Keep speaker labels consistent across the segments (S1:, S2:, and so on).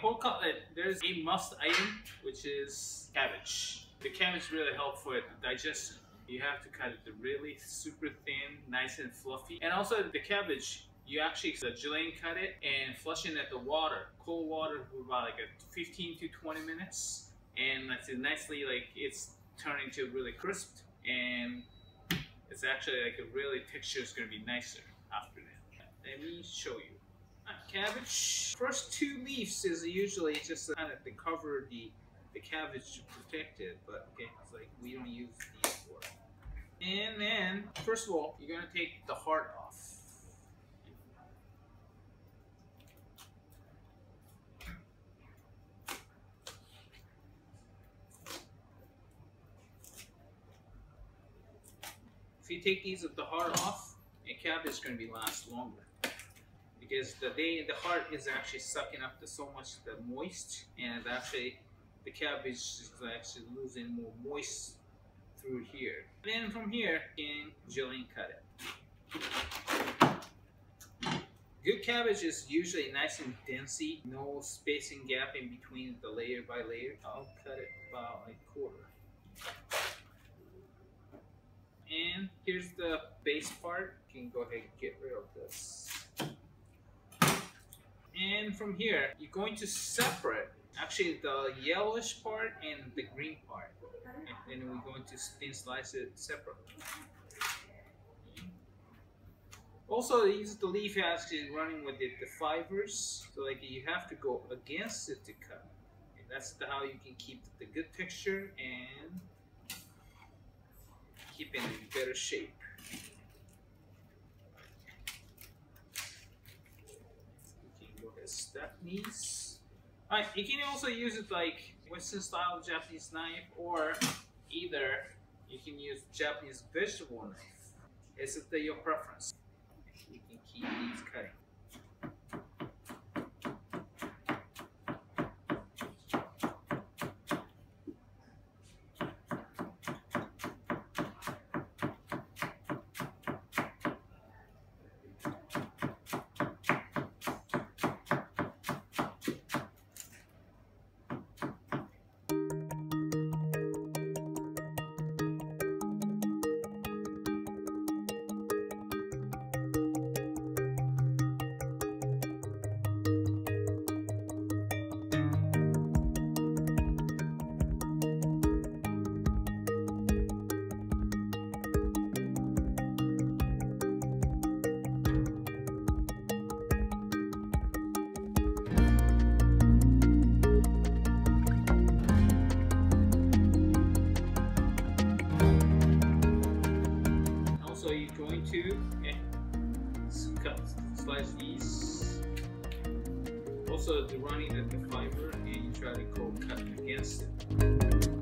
S1: Cutlet, uh, there's a must item, which is cabbage. The cabbage really helps for the digestion. You have to cut it really super thin, nice and fluffy. And also the cabbage, you actually the cut it and flush it at the water, cold water for about like a 15 to 20 minutes. And that's it nicely like it's turning to really crisp and it's actually like a really texture is gonna be nicer after that. Let me show you cabbage. First two leaves is usually just to kind of to cover the the cabbage to protect it, but okay, it's like we don't use these for. And then, first of all, you're gonna take the heart off. If you take these of the heart off, a cabbage is gonna be last longer because the day the heart is actually sucking up the, so much the moist and actually the cabbage is actually losing more moist through here. Then from here, in julienne cut it. Good cabbage is usually nice and densey, no spacing gap in between the layer by layer. I'll cut it about a quarter. And here's the base part. You can go ahead and get rid of this. And from here, you're going to separate actually the yellowish part and the green part. And then we're going to thin slice it separately. Also, the leaf actually running with it, the fibers. So like you have to go against it to cut. And that's the, how you can keep the good texture and keep it in better shape. Stephanie's. Alright, you can also use it like Western style Japanese knife or either you can use Japanese vegetable knife. It's your preference. You can keep these cutting. Slice these. Also, the running at the fiber and you try to go cut against it.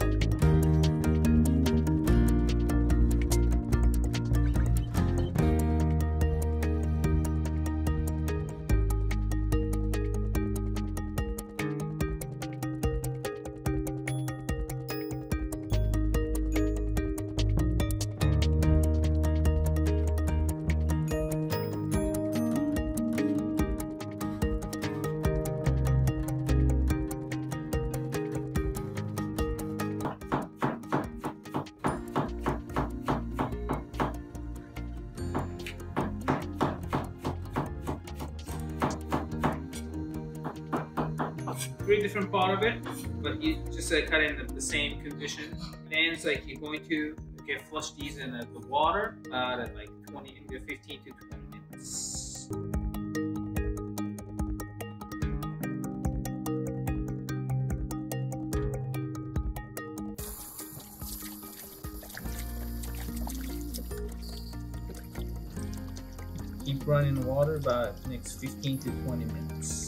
S1: Three different part of it, but you just uh, cut in the, the, same condition. And it's like you're going to okay, flush these in uh, the water uh, at like 20, 15 to 20 minutes. Keep running water about next 15 to 20 minutes.